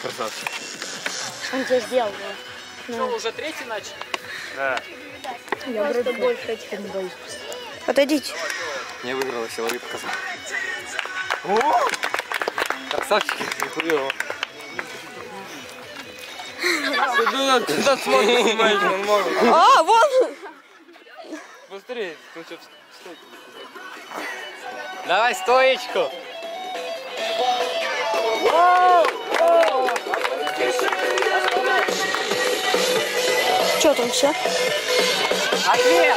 Красавчик. Он тебя сделал. Что, уже третий начал? Да. Я просто больше этих не боюсь. Отойдите. Не выиграла, силовик показал. О! Красавчик, нихуево. Туда, туда смотри, снимаешь, он может. А, вон! Быстрее, ну что, стой. Давай стоечку. Что там все? Ответ!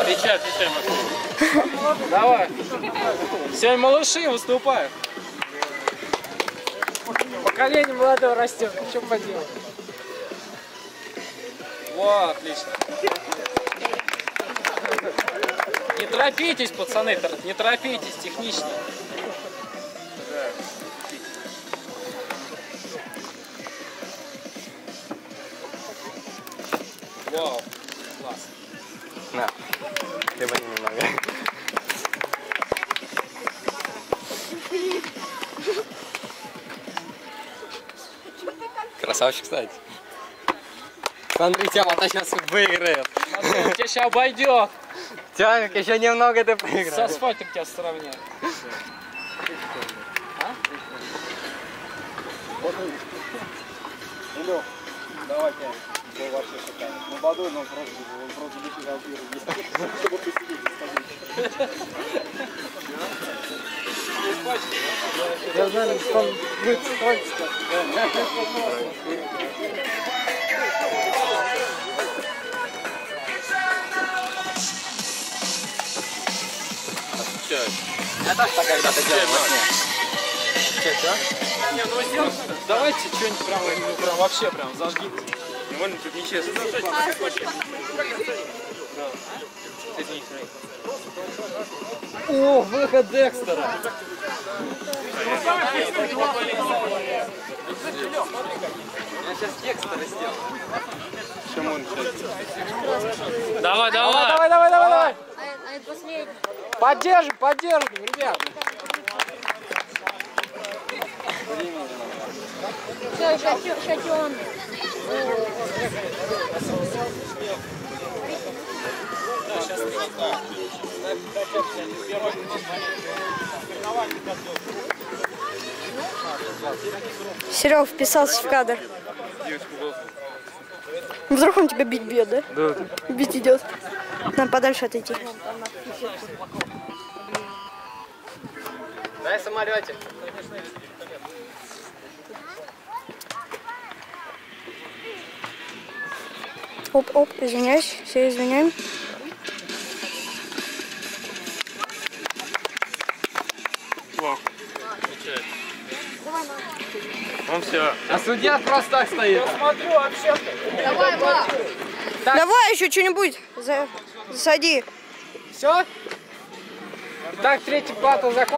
Отвечай, отвечай, Максим. Давай. Сегодня малыши выступают. Поколение молодое растет. Что поделать? Во, отлично. Не торопитесь, пацаны, не торопитесь, технично. Вау, класс. На, ты бы немного. Красавчик, кстати. Смотрите, она сейчас выиграет. Смотри, тебя сейчас обойдет. Тяник, еще немного ты С проиграешь. асфальтом тебя сравняют. Илё, давай тянем. Был вообще шикарно. Ну, Бадой, но просто, он просто лишний вампир. Чтобы посидеть, Я знаю, что он будет строиться. Я так когда-то делал во сне. Не, ну сделай, давайте что-нибудь прям, ну, прям вообще прям зажгите. Можно тут нечестно. О, выход Декстера. Я сейчас Декстера. Что можно сейчас? Давай, давай. Давай, давай, давай, давай. А это последний. Поддержим, поддержим, ребят. Все, шатен. Серег вписался в кадр. Вдруг он тебя бить бьет, да? Да. Бить идет. Нам подальше отойти. Дай самолетик. Оп, оп, извиняюсь, все извиняем. Ну все. А судья просто так стоит. Смотрю, вообще-то. Давай еще что-нибудь за... засади. Все? Так, третий батл закончился.